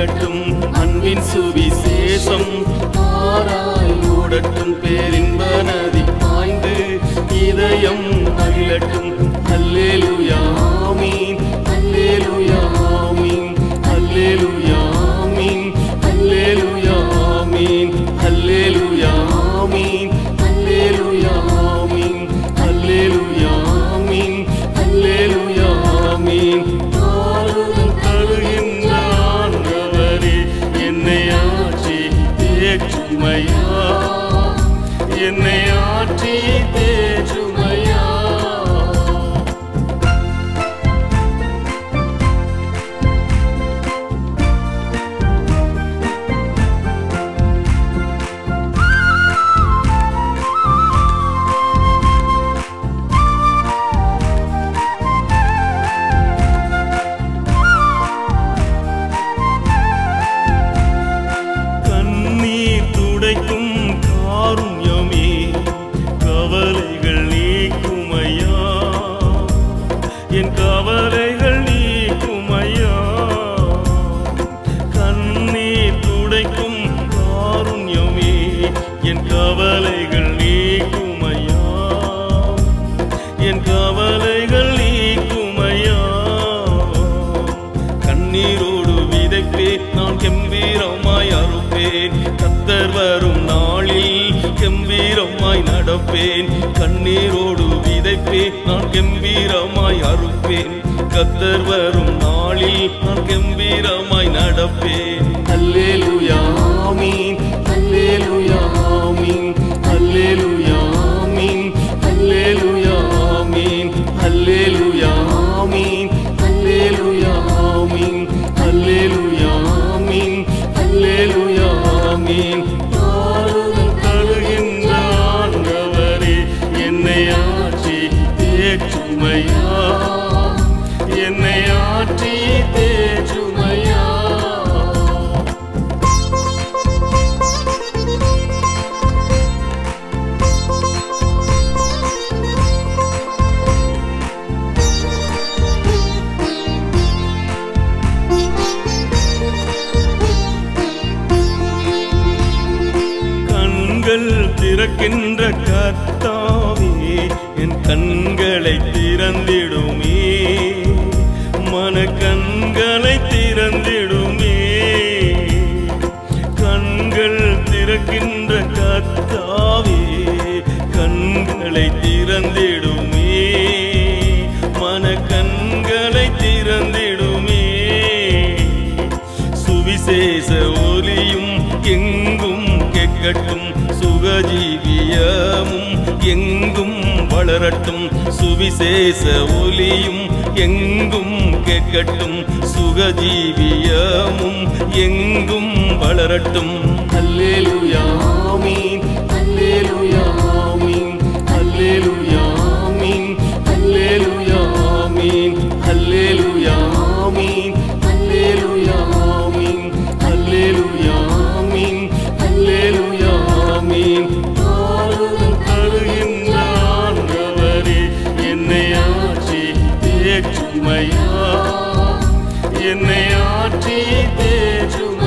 மகிழட்டும் அன்பின் சுவிசேஷம். ஆராய் ஓடட்டும் பேரின்ப நதி பாய்ந்து இதயம் அகிலட்டும். அல்லேலூயா ஆமீன். அல்லேலூயா ஆமீன். அல்லேலூயா ஆமீன். அல்லேலூயா ஆமீன். தேஜுமையா என்னை ஆற்றி தேஜுமையா கவலைகள் நீக்குமையா? கண்ணீர் துடைக்கும் காருண்யமே என் கவலைகள் நீக்குமையா? என் கவலைகள் நீக்குமையா? கண்ணீரோடு விதைப்பேன் நான் கெம்பீரமாய் அறுப்பேன் கத்தர் வரும் நாளில் கெம்பீரமாய் நடப்பேன். கண்ணீரோடு விதைப்பேன் நான் கம்பீரமாய் அறுப்பேன். கத்தர் வரும் நாளில் நான் கம்பீரமாய் நடப்பேன். அல்லேலூயா ஆமீன். அல்லேலூயா ஆமீன். அல்லேலூயா ஆமீன். அல்லேலூயா ஆமீன். கண்கள் திறக்கின்ற கர்த்தாவே என் கண்களை திறந்திடுமே. மன கண்களை திறந்திடுமே. கண்கள் திறக்கின்ற கர்த்தாவே கண்களை திறந்திடுமே. மன கண்களை திறந்திடுமே. சுவிசேஷ ஒலியும் எங்கும் கேட்கட்டும். சுகஜீவியமும் எங்கும் வளரட்டும் சுவிசேஷ ஒலியும் எங்கும் கேட்கட்டும் சுகஜீவியமும் எங்கும் வளரட்டும். அல்லேலுயா जिन्हें आठी दे जुम